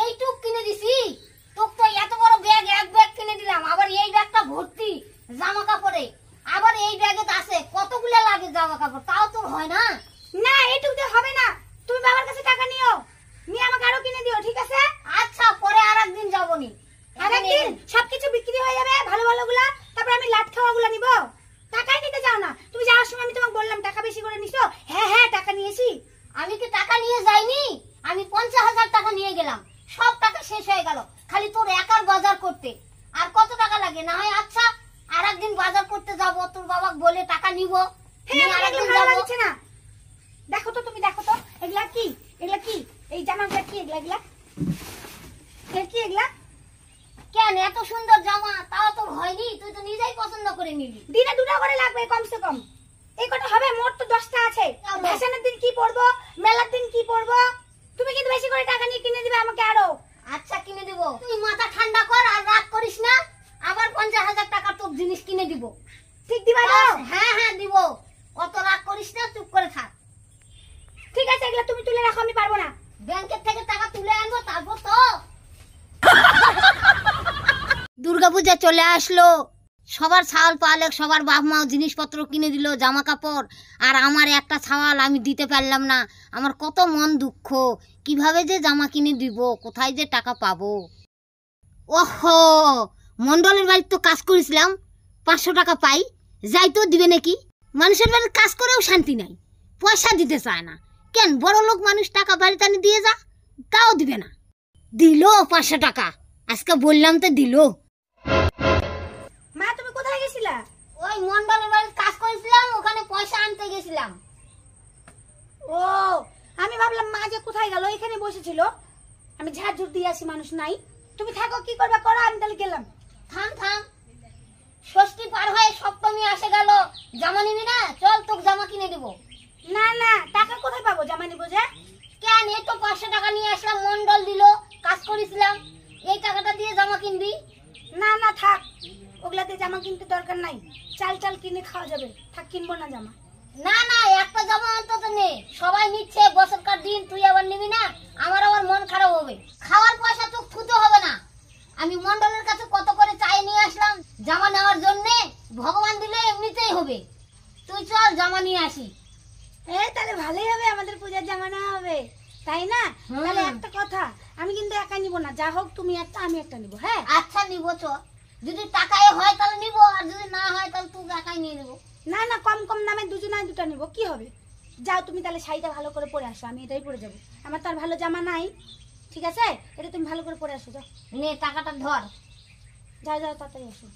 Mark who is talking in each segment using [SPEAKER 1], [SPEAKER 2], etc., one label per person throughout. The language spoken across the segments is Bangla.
[SPEAKER 1] এইটুক কিনে
[SPEAKER 2] দিছি। তোকে তো এত বড় ব্যাগ, এক ব্যাগ কিনে দিলাম। আবার এই ব্যাগটা ভর্তি জামা কাপড়ে আবার এই ব্যাগে আছে কতগুলো লাগে জামা কাপড় তাও তো হয় না
[SPEAKER 1] না এইটুক দিয়ে হবে না তুমি বাবার কাছে টাকা নিও নিয়ে আমাকে আরও কিনে দিও ঠিক আছে
[SPEAKER 2] আচ্ছা পরে আর একদিন যাব নি
[SPEAKER 1] আরেকদিন সবকিছু বিক্রি হয়ে যাবে ভালো ভালো গুলা তারপর আমি লাট খাওয়া গুলা নিবো টাকাই নিতে যাও না তুমি যাওয়ার সময় আমি তোমাকে বললাম টাকা বেশি করে নিছো হ্যাঁ হ্যাঁ টাকা নিয়েছি
[SPEAKER 2] আমি কি টাকা নিয়ে যাইনি? আমি পঞ্চাশ হাজার টাকা নিয়ে গেলাম। সব টাকা শেষ হয়ে গেল। খালি তোর একার বাজার করতে। আর কত টাকা লাগে? না হয় আচ্ছা আর একদিন বাজার করতে যাব তোর বাবা বলে টাকা নিব।
[SPEAKER 1] না। দেখো তো তুমি দেখো তো। এগুলা কি? এগুলা কি? এই জামাগুলা কি এগুলা এগুলা? কি এগুলা?
[SPEAKER 2] কেন? এত সুন্দর জামা তাও তো হয়নি? তুই তো নিজেই পছন্দ করে নিবি
[SPEAKER 1] দিনে দুটো করে লাগবে কমসে কম। এই কটা হবে মোট তো দশটা আছে। ভাসানের দিন কি পরবো? কি পরবো তুমি কিন্তু বেশি করে টাকা নিয়ে কিনে দিবে আমাকে আরও।
[SPEAKER 2] আচ্ছা কিনে দিব। তুই মাথা ঠান্ডা কর আর রাগ করিস না। আবার পঞ্চাশ হাজার টাকা তোর জিনিস কিনে দিব।
[SPEAKER 1] ঠিক দিবা
[SPEAKER 2] হ্যাঁ হ্যাঁ দিব। অত রাগ করিস না চুপ করে থাক।
[SPEAKER 1] ঠিক আছে এগুলা তুমি তুলে রাখো আমি পারব না।
[SPEAKER 2] ব্যাংকের থেকে টাকা তুলে আনব তারপর তো। দুর্গাপূজা চলে আসলো। সবার ছাওয়াল পালে সবার বাপ মাও জিনিসপত্র কিনে দিল জামা কাপড় আর আমার একটা ছাওয়াল আমি দিতে পারলাম না। আমার কত মন দুঃখ, কীভাবে যে জামা কিনে দিব, কোথায় যে টাকা পাবো? ওহো মন্ডলের বাড়িতে তো কাজ করেছিলাম, পাঁচশো টাকা পাই, যাই তো দিবে নাকি? মানুষের বাড়ির কাজ করেও শান্তি নাই, পয়সা দিতে চায় না। কেন, বড় লোক মানুষ টাকা বাড়িতে আনি দিয়ে যা, তাও দিবে না। দিল পাঁচশো টাকা, আজকে বললাম তো দিল। ওই মন্ডলের বাড়িতে কাজ করেছিলাম ওখানে পয়সা আনতে গেছিলাম।
[SPEAKER 1] ও আমি ভাবলাম মা যে কোথায় গেল এখানে বসেছিল। আমি ঝাড় ঝুড় দিয়ে আসি মানুষ নাই। তুমি থাকো কি করবে? করো আমি তাহলে গেলাম।
[SPEAKER 2] থাম থাম। ষষ্ঠী পার হয়ে সপ্তমী আসে গেল। জামা নিবি না? চল তোকে জামা কিনে দিব।
[SPEAKER 1] না না টাকা কোথায় পাবো জামা নিবো যে?
[SPEAKER 2] কেন? এই তো পাঁচশো টাকা নিয়ে আসলাম মন্ডল দিল কাজ করেছিলাম। এই টাকাটা দিয়ে জামা কিনবি?
[SPEAKER 1] না না থাক। ওগুলাতে জামা কিনতে দরকার নাই। চাল চাল কিনে খাওয়া যাবে। থাক কিনবো না জামা।
[SPEAKER 2] না না একটা জামা অন্তত নে। সবাই নিচ্ছে বছরকার দিন তুই আবার নিবি না আমার আবার মন খারাপ হবে। খাওয়ার পয়সা তো খুঁজে হবে না। আমি মন্ডলের কাছে কত করে চাই নিয়ে আসলাম জামা নেওয়ার জন্য ভগবান দিলে এমনিতেই হবে। তুই চল জামা নিয়ে আসি।
[SPEAKER 1] এই তাহলে ভালোই হবে আমাদের পূজার জামা নেওয়া হবে। তাই না। তাহলে একটা কথা আমি কিন্তু একা নিব না। যা হোক তুমি একটা আমি একটা নিব হ্যাঁ?
[SPEAKER 2] আচ্ছা নিব চ। যদি টাকায় হয় তাহলে নিব আর যদি না হয় তাহলে তুই একাই নিয়ে নেব।
[SPEAKER 1] না না কম কম দামে দুজনে দুটো নিব। কি হবে? যাও তুমি তাহলে শাড়িটা ভালো করে পরে আসো আমি এটাই পরে যাব। আমার তো আর ভালো জামা নাই ঠিক আছে? এটা তুমি ভালো করে পরে আসো যাও।
[SPEAKER 2] নে টাকাটা ধর।
[SPEAKER 1] যাও যাও তাড়াতাড়ি আসো।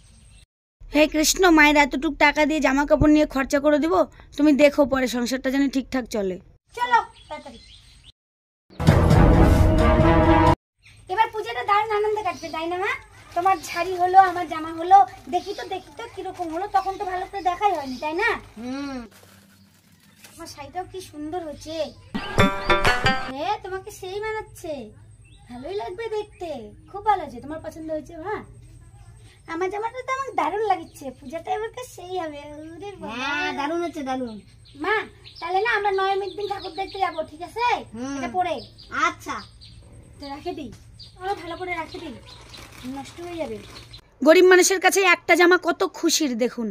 [SPEAKER 1] হে কৃষ্ণ মায়ের এতটুক টাকা দিয়ে জামা কাপড় নিয়ে খরচা করে দিব? তুমি দেখো পরে সংসারটা যেন ঠিকঠাক চলে। চলো তাড়াতাড়ি। এবার পুজোটা দারুণ আনন্দে কাটবে তাই না মা? তোমার শাড়ি হলো আমার জামা হলো দেখি তো দেখি তো কীরকম হলো তখন তো ভালো করে দেখাই হয়নি তাই না?
[SPEAKER 2] হুম।
[SPEAKER 1] আমার শাড়িটাও কি সুন্দর হচ্ছে। হ্যাঁ তোমাকে সেই মানাচ্ছে। ভালোই লাগবে দেখতে। খুব ভালো হয়েছে তোমার পছন্দ হয়েছে মা। আমার জামাটা তো আমার দারুণ লাগছে পূজাটা এবার সেই হবে।
[SPEAKER 2] হ্যাঁ দারুণ হচ্ছে দারুণ।
[SPEAKER 1] মা তাহলে না আমরা নয়মীর দিন ঠাকুর দেখতে যাব ঠিক আছে। এটা পরে।
[SPEAKER 2] আচ্ছা।
[SPEAKER 1] তো রাখে দিই। আরও ভালো করে রাখে দিই। গরিব মানুষের কাছে একটা জামা কত খুশির দেখুন।